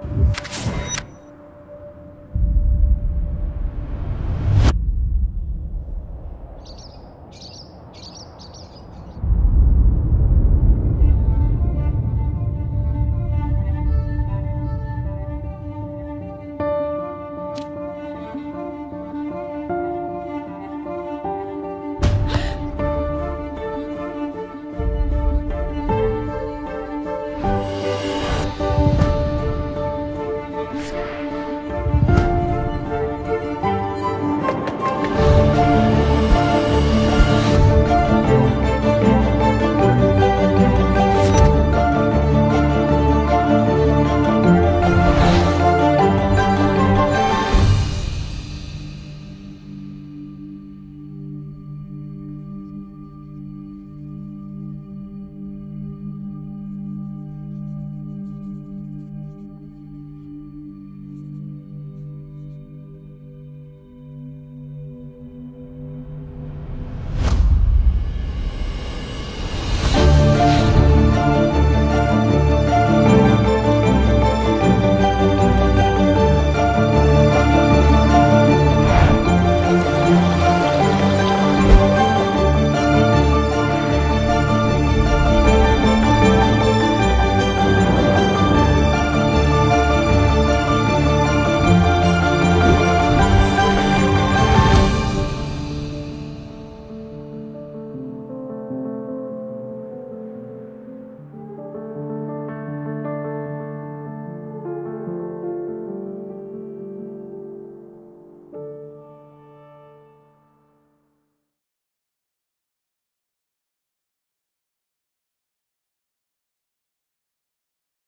you